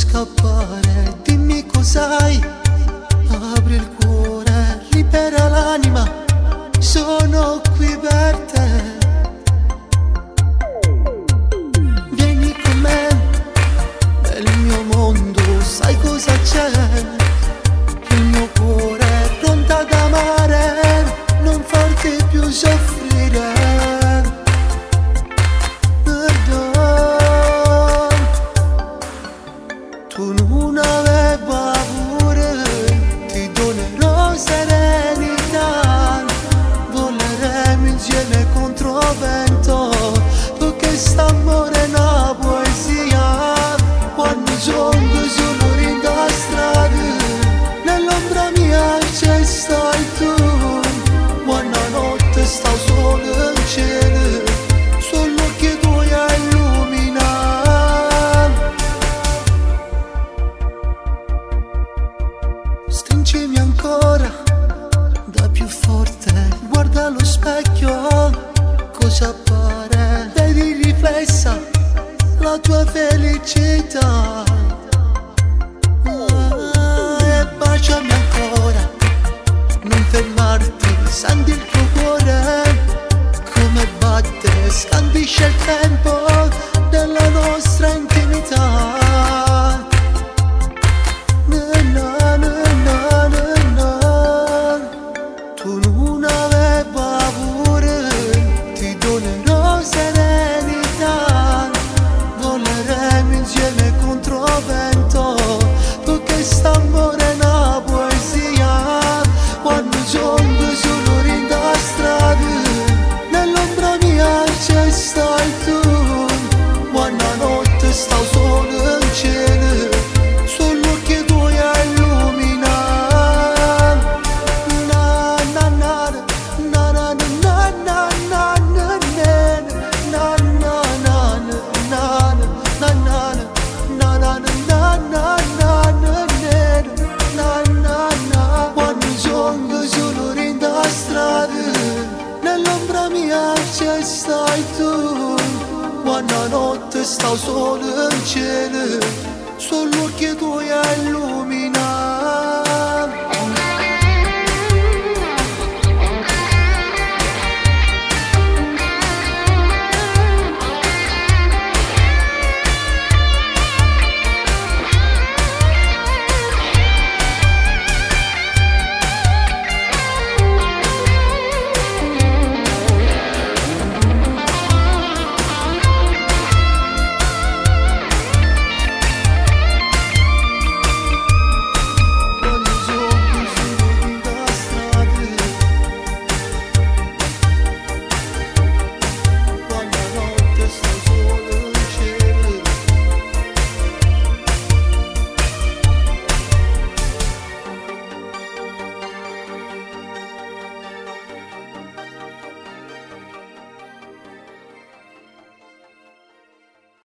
scappare, dimmi cos'hai, apri il cuore, libera l'anima, sono qui per te. specchio cosa appare vedi riflessa la tua felicità. Ah, e baciami piace stai tu Buonanotte stau solo in cielo Solo che tu hai illumina